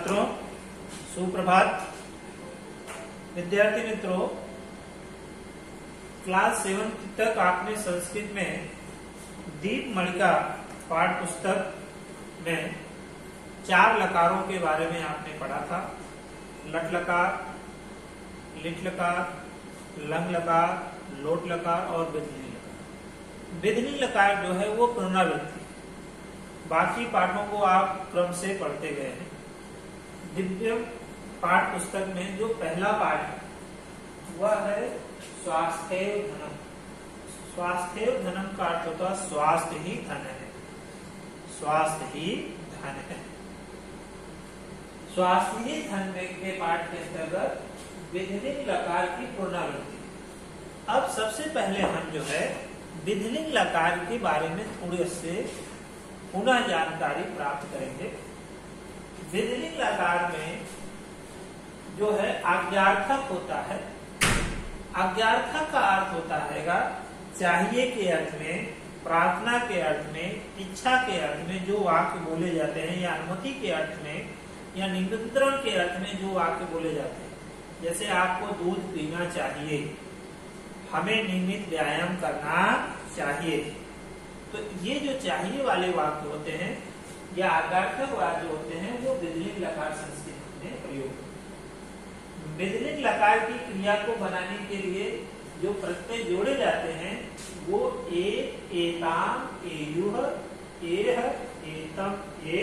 छात्रों सुप्रभात। विद्यार्थी मित्रों क्लास सेवन तक आपने संस्कृत में दीप मणिका पाठ पुस्तक में चार लकारों के बारे में आपने पढ़ा था। लट लकार लिट लकार लंग लकार लोट लकार और बिधनी लकार बिधनी लकार जो है वो पुनरावृत्ति बाकी पाठों को आप क्रम से पढ़ते गए हैं। दिव्य पाठ पुस्तक में जो पहला पाठ है, वह है स्वास्थ्य धनम। स्वास्थ्य धनम का अर्थ होता है स्वास्थ्य ही धन है। स्वास्थ्य ही धन है। स्वास्थ्य ही धन के पाठ के अंतर्गत विधिलिंग लकार की पुनरावृत्ति। अब सबसे पहले हम जो है, विधिलिंग लकार के बारे में थोड़े से पुनः जानकारी प्राप्त करेंगे। विधिलिंग लकार में जो है आज्ञार्थक होता है। आज्ञार्थक का अर्थ होता है चाहिए के अर्थ में, प्रार्थना के अर्थ में, इच्छा के अर्थ में जो वाक्य बोले जाते हैं, या अनुमति के अर्थ में, या निमंत्रण के अर्थ में जो वाक्य बोले जाते हैं। जैसे आपको दूध पीना चाहिए, हमें नियमित व्यायाम करना चाहिए। तो ये जो चाहिए वाले वाक्य होते हैं या आगार्थक वाक्य होते हैं, वो बिजली लकार संस्कृत में प्रयोग बिजली लकार की क्रिया को बनाने के लिए जो प्रत्यय जोड़े जाते हैं, वो ए, एताम, एयुह, एह, एतम ए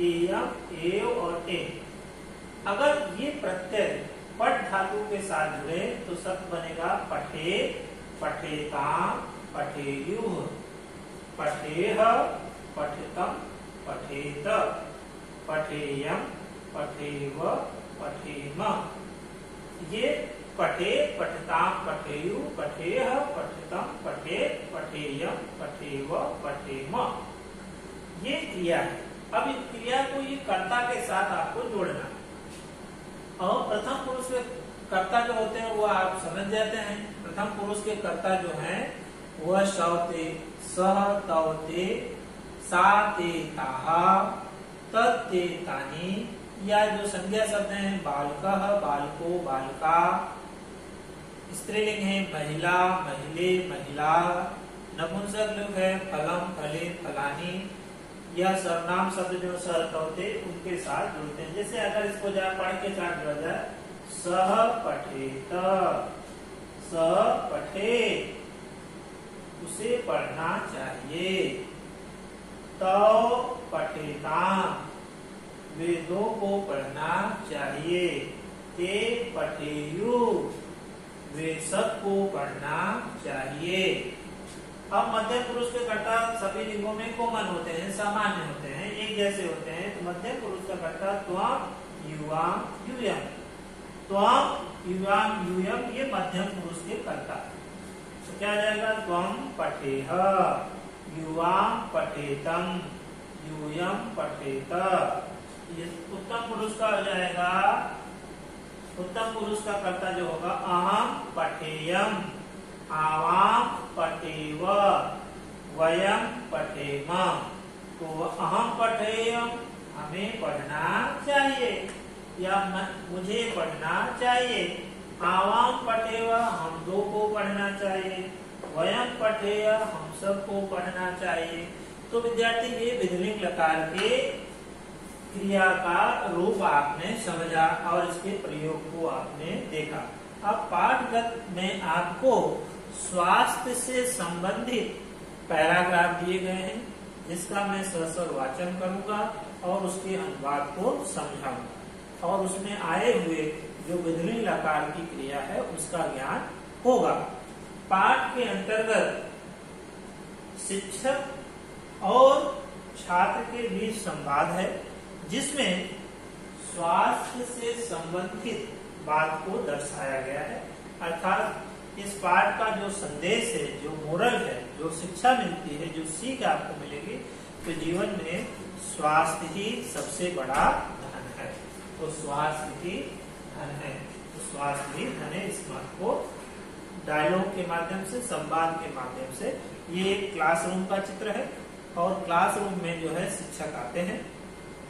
एयम, एव और ए। अगर ये प्रत्यय पट धातु के साथ जुड़े तो शब्द बनेगा पठे, पठेताम, पठेयुह, पठेह, पठितम पठेत पठेयम पठेव, पठेम। ये पठे पठताम पठेयु, पठेह पठितम पठे पठेयम पठेव, पठेम। ये क्रिया है। अब इस क्रिया को ये कर्ता के साथ आपको जोड़ना है। और प्रथम पुरुष के कर्ता जो होते हैं, वो आप समझ जाते हैं। प्रथम पुरुष के कर्ता जो हैं, वह शवते सह तानी या जो संज्ञा शब्द है, बालक, बालको, बालका। स्त्रीलिंग है, महिला, महिले, महिला। नपुंसक लोग है, फलम, फले, फलानी। यह सर्वनाम शब्द जो होते, उनके साथ जुड़ते हैं। जैसे अगर इसको जाए पढ़ के साथ जुड़ा जाए, सह पठेत। सह पठे उसे पढ़ना चाहिए। तो पठेता। वेदों को पढ़ना चाहिए। ते पठेयु। वे सबको पढ़ना चाहिए। अब मध्यम पुरुष के कर्ता सभी लिंगों में कॉमन होते हैं, सामान्य होते हैं, एक जैसे होते हैं तो मध्यम पुरुष का कर्ता त्वम युवा युयम त्वम युवाम युयम ये मध्यम पुरुष के कर्ता। तो क्या जाएगा? त्वम पठेह। युवा पठेतम, यूयम पठेत। उत्तम पुरुष का हो जाएगा। उत्तम पुरुष का कर्ता जो होगा, अहम पठेयम, आवाम पठेव, वयम पठेम। तो अहम पठेयम, हमें पढ़ना चाहिए। या मुझे पढ़ना चाहिए। आवाम पठेव, हम दो को पढ़ना चाहिए। वयम पठेय हम सबको पढ़ना चाहिए। तो विद्यार्थी, ये विधलिंग लकार के क्रिया का रूप आपने समझा और इसके प्रयोग को आपने देखा। अब पाठगत में आपको स्वास्थ्य से संबंधित पैराग्राफ दिए गए हैं, जिसका मैं सस्वर वाचन करूँगा और उसके अनुवाद को समझाऊँगा। और उसमें आए हुए जो विधलिंग लकार की क्रिया है, उसका ज्ञान होगा। पाठ के अंतर्गत शिक्षक और छात्र के बीच संवाद है, जिसमें स्वास्थ्य से संबंधित बात को दर्शाया गया है। अर्थात इस पाठ का जो संदेश है, जो मोरल है, जो शिक्षा मिलती है, जो सीख आपको मिलेगी तो जीवन में स्वास्थ्य ही सबसे बड़ा धन है। तो स्वास्थ्य ही धन है। तो स्वास्थ्य ही धन है इस बात को डायलॉग के माध्यम से, संवाद के माध्यम से ये एक क्लासरूम का चित्र है और क्लासरूम में जो है शिक्षक आते हैं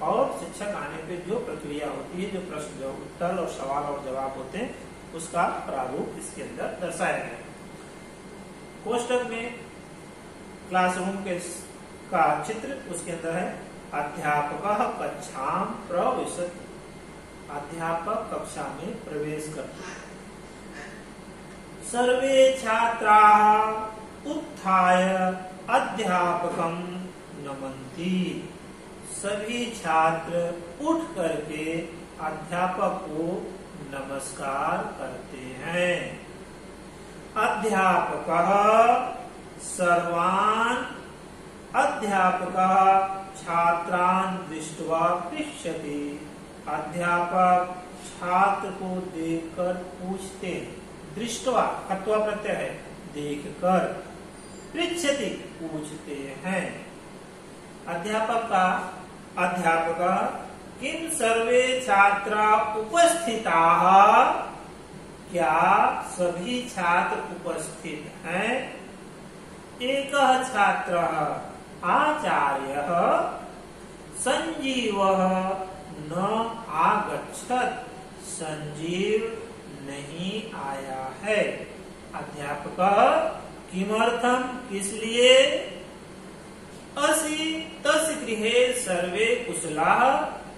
और शिक्षक आने पे जो प्रक्रिया होती है, जो प्रश्न, जो उत्तर और सवाल और जवाब होते हैं, उसका प्रारूप इसके अंदर दर्शाया गया कोष्टक में क्लासरूम के का चित्र उसके अंदर है, अध्यापक कक्षा प्रवेश अध्यापक कक्षा में प्रवेश करते सर्वे छात्रा उत्थाय अध्यापकम नमंती सभी छात्र उठ करके अध्यापक को नमस्कार करते हैं। अध्यापक सर्वान अध्यापक छात्रान दृष्टवा पृछति अध्यापक छात्र को देखकर पूछते दृष्टवा खत्वा प्रत्यय है, देखकर पृछति पूछते हैं। अध्यापक का अध्यापक किम सर्वे छात्रा उपस्थिता? क्या सभी छात्र उपस्थित हैं? एक छात्र, आचार्य, संजीव, न आगछत संजीव नहीं आया है। अध्यापक, किमर्थम? किस लिए असी तस गृह सर्वे कुशला,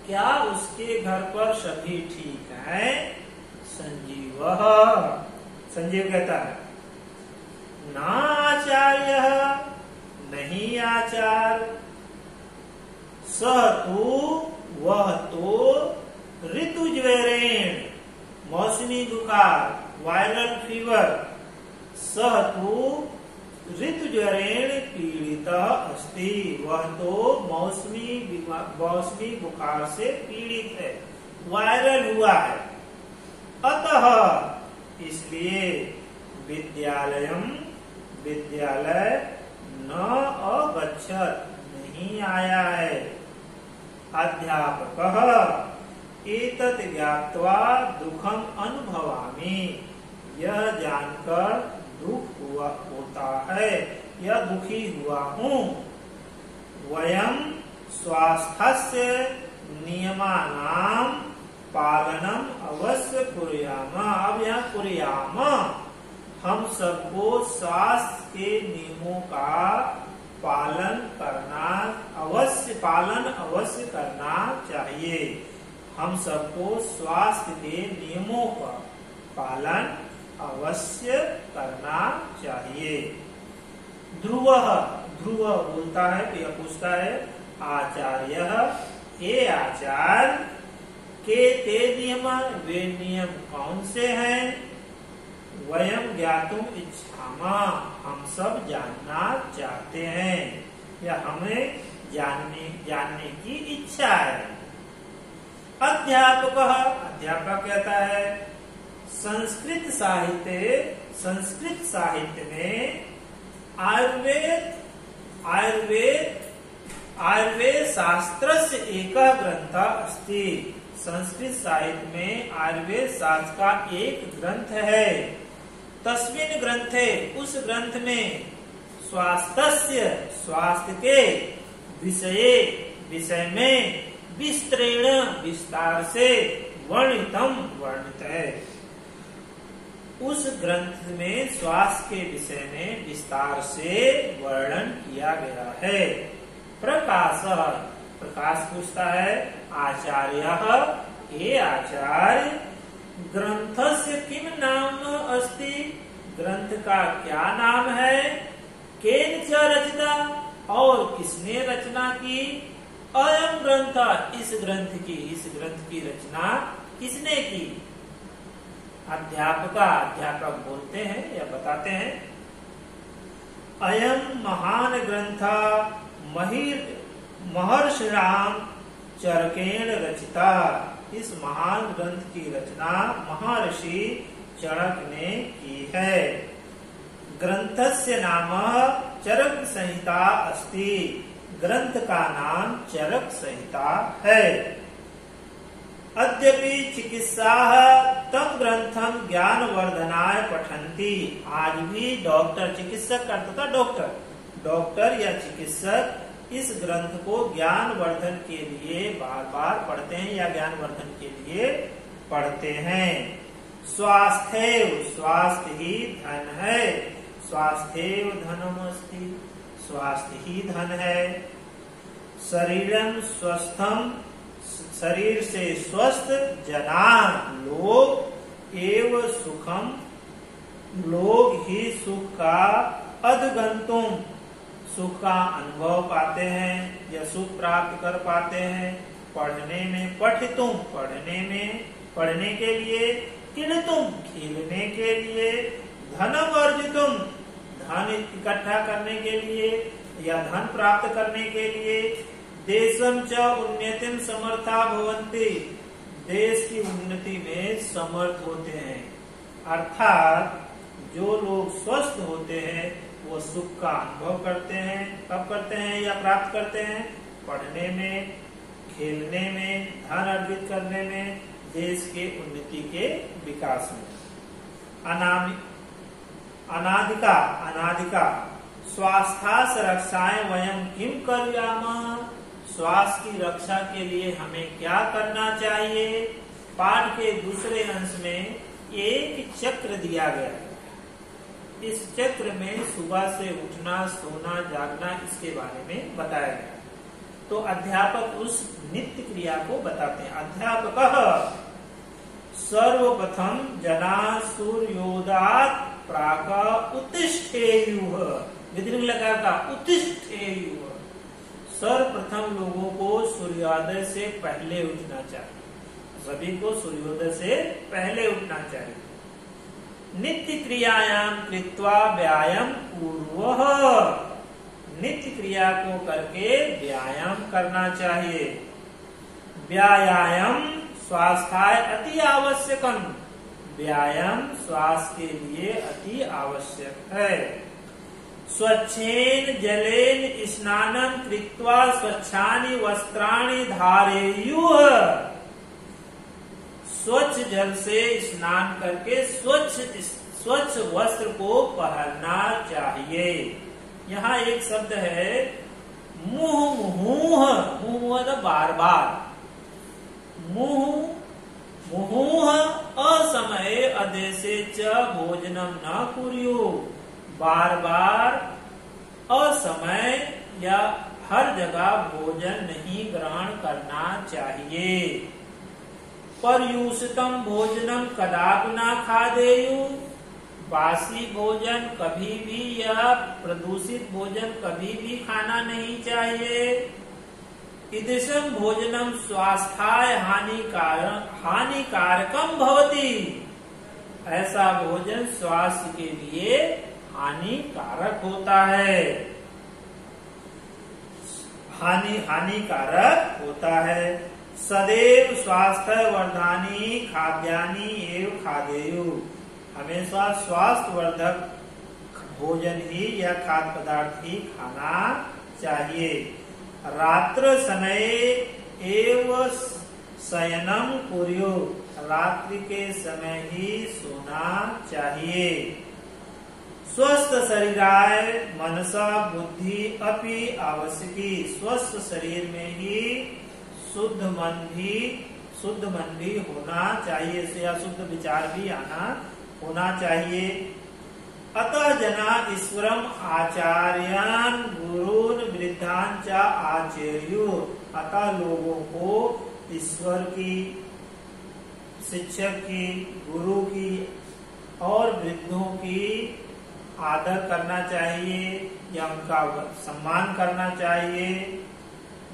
क्या उसके घर पर सभी ठीक हैं? संजीव। संजीव कहता है, ना आचार्य, नहीं आचार। सह तो वह तो ऋतु मौसमी बुखार वायरल फीवर सह तो ज्वरेण पीड़ित अस्ति। वह तो मौसमी मौसमी बुखार से पीड़ित है। वायरल हुआ है। अतः इसलिए विद्यालय विद्यालय न अगछत नहीं आया है। अध्यापक एतत् ज्ञात्वा दुखम अनुभवामी। यह जानकर दुख हुआ, होता है। यह दुखी हुआ हूँ। वयम स्वास्थ्य नियमानाम पालनम अवश्य कुरियाम। अब यहाँ कुरियाम। हम सबको स्वास्थ्य के नियमों का पालन करना, अवश्य पालन अवश्य करना चाहिए। हम सबको स्वास्थ्य के नियमों का पालन अवश्य करना चाहिए। ध्रुव ध्रुव बोलता है तो यह पूछता है, आचार्य, हे आचार्य, के ते नियम, वे नियम कौन से हैं? वयम ज्ञातुम इच्छामा, हम सब जानना चाहते हैं। या हमें जानने जानने की इच्छा है। अध्यापक अध्यापक कहता है, संस्कृत साहित्य संस्कृत साहित्य में आयुर्वेद आयुर्वेद आयुर्वेद शास्त्र से एक ग्रंथ अस्ति। संस्कृत साहित्य में आयुर्वेद शास्त्र का एक ग्रंथ है। तस्मिन ग्रंथे, उस ग्रंथ में स्वास्थ्य स्वास्थ्य के विषय विषय में विस्तृण विस्तार से वर्णितम वर्णित है। उस ग्रंथ में स्वास्थ्य के विषय में विस्तार से वर्णन किया गया है। प्रकाश प्रकाश पूछता है, आचार्य, हे आचार्य ग्रंथ से किम नाम अस्ति? ग्रंथ का क्या नाम है? केन च रचिता? और किसने रचना की? अयम ग्रंथ इस ग्रंथ की, इस ग्रंथ की रचना किसने की? अध्यापक अध्यापक बोलते हैं या बताते हैं। अयम महान ग्रंथ, महिर, महर्षि राम चरकेण रचिता। इस महान ग्रंथ की रचना महर्षि चरक ने की है। ग्रंथस्य नाम चरक संहिता अस्ति। ग्रंथ का नाम चरक संहिता है। अद्यपि चिकित्सा तम ग्रंथम ज्ञान वर्धनाय पठंती आज भी डॉक्टर चिकित्सक करता था डॉक्टर। डॉक्टर या चिकित्सक इस ग्रंथ को ज्ञान वर्धन के लिए बार बार पढ़ते हैं या ज्ञान वर्धन के लिए पढ़ते हैं। स्वास्थ्य स्वास्थ्य ही धन है। स्वास्थ्य धनम अस्ति स्वास्थ्य ही धन है। शरीरम स्वस्थम शरीर से स्वस्थ जना लोग एव सुखम लोग ही सुख का अधगंतुम सुख का अनुभव पाते हैं या सुख प्राप्त कर पाते हैं। पढ़ने में पठितुम पढ़ने में, पढ़ने के लिए किन तुम खेलने के लिए धनम अर्जितुम धन इकट्ठा करने के लिए या धन प्राप्त करने के लिए देशम च उन्नतिम समर्था भवंती देश की उन्नति में समर्थ होते हैं। अर्थात जो लोग स्वस्थ होते हैं, वो सुख का अनुभव करते हैं कब करते हैं या प्राप्त करते हैं। पढ़ने में, खेलने में, धन अर्जित करने में देश के उन्नति के विकास में। अनामि अनादिका अनादिका। स्वास्थ्य रक्षाएँ वयम किम कर स्वास्थ्य की रक्षा के लिए हमें क्या करना चाहिए? पाठ के दूसरे अंश में एक चक्र दिया गया। इस चक्र में सुबह से उठना, सोना, जागना, इसके बारे में बताया गया। तो अध्यापक उस नित्य क्रिया को बताते हैं। अध्यापक, सर्वप्रथम जना सूर्योदात प्राक उत्तिष्ठेयु। विधिलिंग लगा का उत्तिष्ठेयु। सर्वप्रथम लोगों को सूर्योदय से पहले उठना चाहिए। सभी को सूर्योदय से पहले उठना चाहिए। नित्य क्रियायाम कृत्वा व्यायाम पूर्व। नित्य क्रिया को करके व्यायाम करना चाहिए। व्यायाम स्वास्थ्य अति आवश्यकम। व्यायाम स्वास्थ्य के लिए अति आवश्यक है। स्वच्छेन जलेन स्नान कृत्वा स्वच्छानि वस्त्राणि धारेयु। स्वच्छ जल से स्नान करके स्वच्छ स्वच्छ वस्त्र को पहनना चाहिए। यहाँ एक शब्द है मुह मुँह मुँह बार बार मुँह मुँह असमय अदेशे च भोजनम न कुरियो। बार बार असमय या हर जगह भोजन नहीं ग्रहण करना चाहिए। परयूषितम भोजनम कदाप कदापि खा देयु बासी भोजन कभी भी या प्रदूषित भोजन कभी भी खाना नहीं चाहिए। इदिशम भोजनम स्वास्थ्य हानिकारक हानिकारकम भवती। ऐसा भोजन स्वास्थ्य के लिए हानिकारक होता है। हानि हानिकारक होता है। सदैव स्वास्थ्य वर्धानी, खाद्यानी एवं खादेयु हमेशा स्वास्थ्य वर्धक भोजन ही या खाद्य पदार्थ ही खाना चाहिए। रात्र समय एव शयनम कुरियो। रात्रि के समय ही सोना चाहिए। स्वस्थ शरीराय मनसा बुद्धि अपि आवश्यकी। स्वस्थ शरीर में ही शुद्ध मन भी, शुद्ध मन भी होना चाहिए। से शुद्ध विचार भी आना होना चाहिए। अतः जना ईश्वरम आचार्यान गुरुन वृद्धान चा आचार्य। अतः लोगों को ईश्वर की, शिक्षक की, गुरु की और वृद्धों की आदर करना चाहिए, या उनका सम्मान करना चाहिए।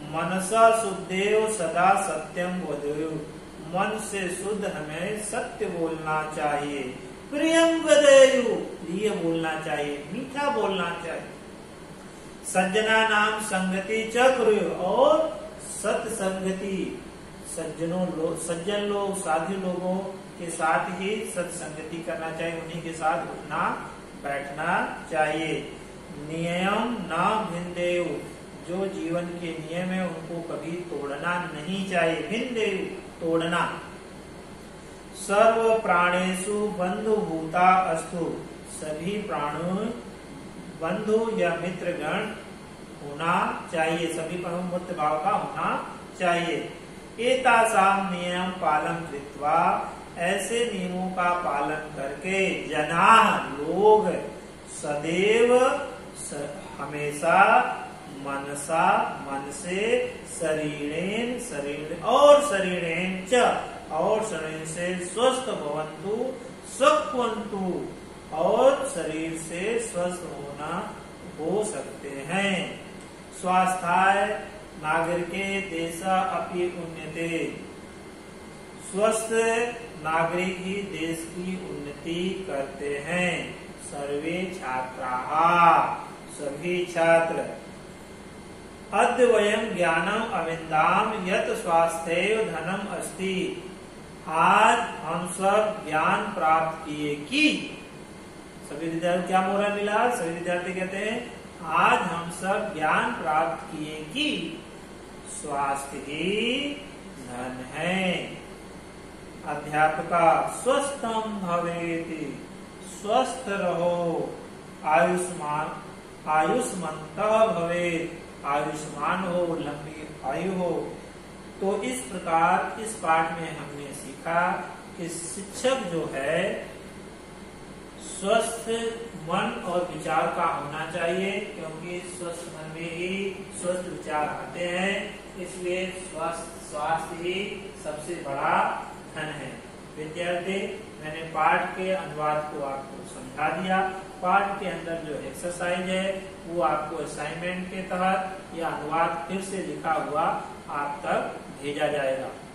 मनसा शुद्धेव सदा सत्यम वदेव। मन से शुद्ध हमें सत्य बोलना चाहिए। प्रियम प्रिय बोलना चाहिए, मीठा बोलना चाहिए। सज्जना नाम संगति चक्र और सत संगति सज्जनों लोग सज्जन लोग, साधु लोगों के साथ ही सत्संगति करना चाहिए, उन्हीं के साथ उठना, बैठना चाहिए। नियम न भिन्देव जो जीवन के नियम है, उनको कभी तोड़ना नहीं चाहिए। भिन्न तोड़ना। सर्व प्राणेशु बंधु भूता अस्तु। सभी प्राणों, बंधु या मित्र गण होना चाहिए। सभी पर मूर्त भाव का होना चाहिए। एतासाम नियम पालन कृत्वा, ऐसे नियमों का पालन करके जना लोग सदैव हमेशा मनसा, मन से शरीरेन शरीर और शरीरेन च और शरीर से स्वस्थ भवंतु स्वंतु और शरीर से स्वस्थ होना हो सकते हैं। स्वास्थ्य नागरिके देश अपनी उन्नति। स्वस्थ नागरिक ही देश की उन्नति करते हैं। सर्वे छात्रा, सभी छात्र। अद्य वयम ज्ञानम अविंदाम यत स्वास्थ्य धनम अस्ति। आज हम सब ज्ञान प्राप्त किए कि सभी विद्यार्थी क्या मोरा मिला सभी विद्यार्थी कहते हैं, आज हम सब ज्ञान प्राप्त किए कि स्वास्थ्य ही धन है। अध्यापका स्वस्थम भवेति, स्वस्थ रहो। आयुष्मान, आयुष्मंत भवे आयुष्मान हो, लंबी आयु हो। तो इस प्रकार, इस पाठ में हमने सीखा कि शिक्षक जो है, स्वस्थ मन और विचार का होना चाहिए, क्योंकि स्वस्थ मन में ही स्वस्थ विचार आते हैं, इसलिए स्वस्थ स्वास्थ्य ही सबसे बड़ा धन है। विद्यार्थी, मैंने पाठ के अनुवाद को आपको समझा दिया। पाठ के अंदर जो एक्सरसाइज है, वो आपको असाइनमेंट के तहत या अनुवाद फिर से लिखा हुआ आप तक भेजा जाएगा।